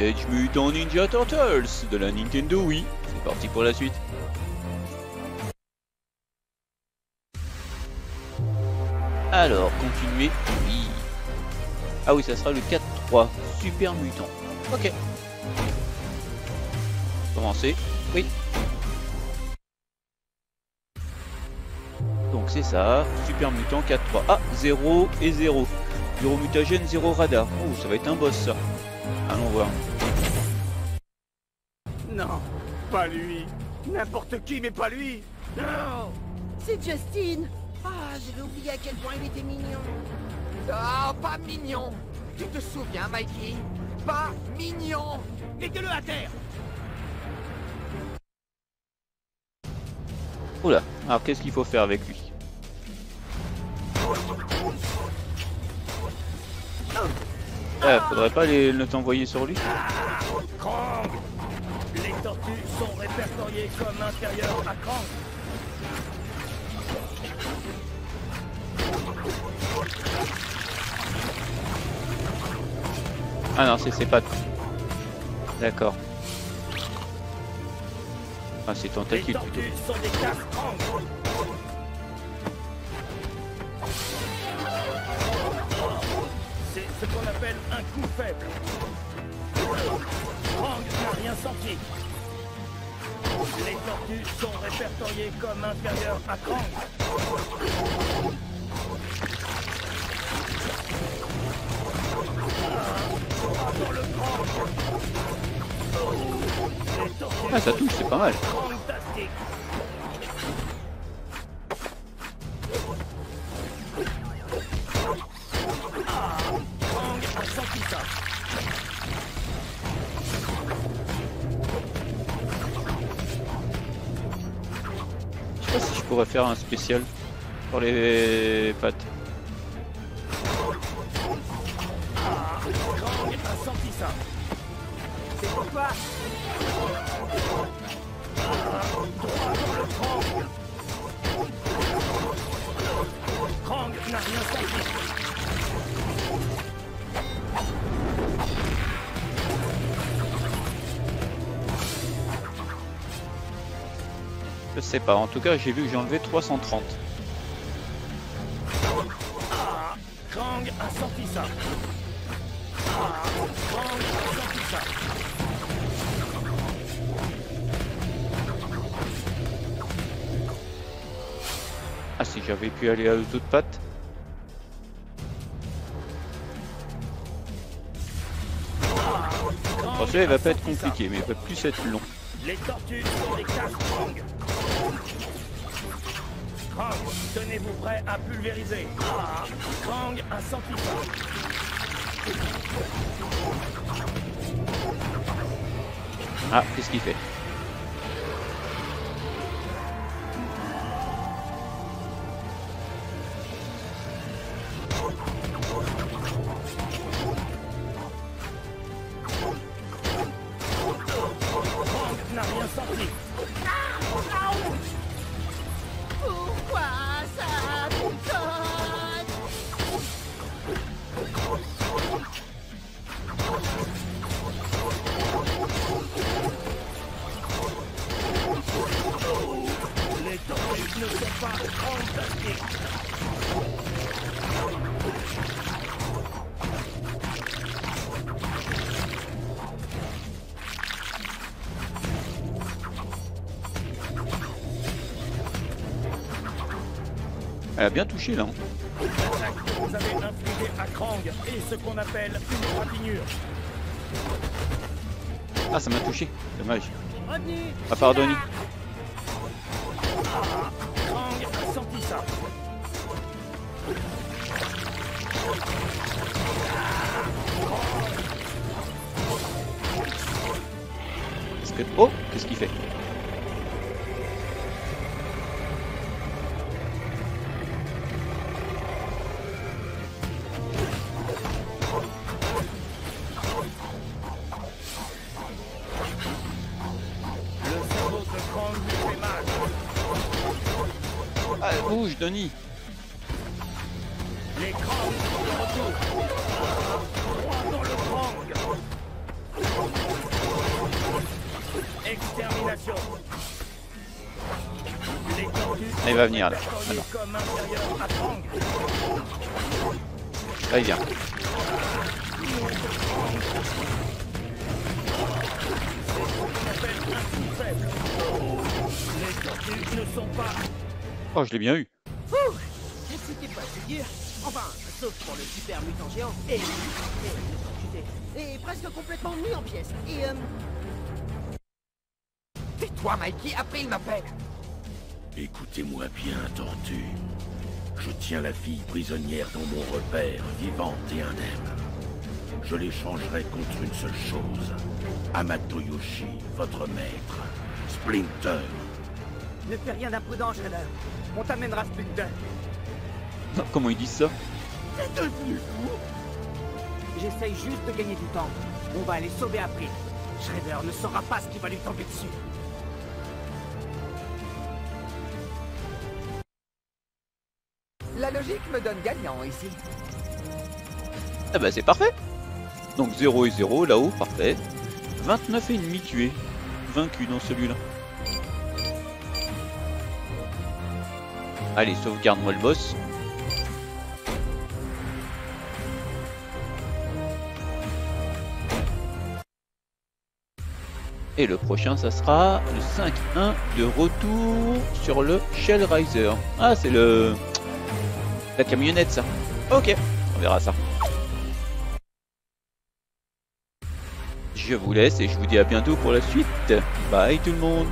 Teenage Mutant Ninja Turtles de la Nintendo Wii. C'est parti pour la suite. Alors, continuer. Oui. Ah oui, ça sera le 4-3. Super Mutant. Ok. Commencer. Oui. Donc c'est ça. Super Mutant 4-3. Ah, 0 et 0. 0 mutagène, 0 radar. Oh, ça va être un boss ça. Allons voir. Non, pas lui. N'importe qui, mais pas lui. Non. C'est Justin Ah, j'avais oublié à quel point il était mignon. Oh, pas mignon Tu te souviens, Mikey? Pas mignon Mettez-le à terre. Oula, alors qu'est-ce qu'il faut faire avec lui? Eh, faudrait pas les, le t'envoyer sur lui Krang Les tortues sont répertoriées comme inférieures à Krang. Ah non, c'est ses pattes. D'accord. Ah, c'est Les tentacule plutôt. tortues sont des ce qu'on appelle un coup faible. Krang n'a rien senti. Les tortues sont répertoriées comme inférieures à Krang. Dans le Ah, ça touche, c'est pas mal. Fantastique sais pas si je pourrais faire un spécial pour les pattes. Krang a senti ça. C'est Je sais pas, en tout cas j'ai vu que j'ai enlevé 330. Krang a senti ça. Ah, Krang a senti ça. Ah si j'avais pu aller à toute patte. Krang Bon, celui-là il va pas être compliqué, mais il va plus être long. Les tortues sont des Tenez-vous prêt à pulvériser. Krang senti ça. Ah, qu'est-ce qu'il fait? Elle a bien touché là. vous avez infligée à Krang est ce qu'on appelle une rapinure. Ah, ça m'a touché. Dommage. Ah, pardonne. Que... Oh Qu'est-ce qu'il fait. Ah, bouge, Denis Ah, il va venir là. Ah. Là il vient. Oh je l'ai bien eu. C'était pas si dur. Enfin, sauf pour le super mutant géant. Et... Et, et presque complètement mis en pièces. Et euh... Tais-toi, Mikey, après il m'appelle. Écoutez-moi bien, tortue. Je tiens la fille prisonnière dans mon repère, vivante et indemne. Je l'échangerai contre une seule chose. Amato-Yoshi, votre maître. Splinter. Ne fais rien d'imprudent, Shredder. On t'amènera Splinter. Comment ils disent ça? T'es devenu fou J'essaye juste de gagner du temps. On va aller sauver April. Shredder ne saura pas ce qui va lui tomber dessus. La logique me donne gagnant ici. Ah bah c'est parfait Donc 0 et 0 là-haut, parfait. 29 et demi tués. Vaincu dans celui-là. Allez, sauvegarde-moi le boss. Et le prochain, ça sera le 5-1 de retour sur le Shell Riser. Ah, c'est le... La camionnette, ça. Ok, on verra ça. Je vous laisse et je vous dis à bientôt pour la suite. Bye tout le monde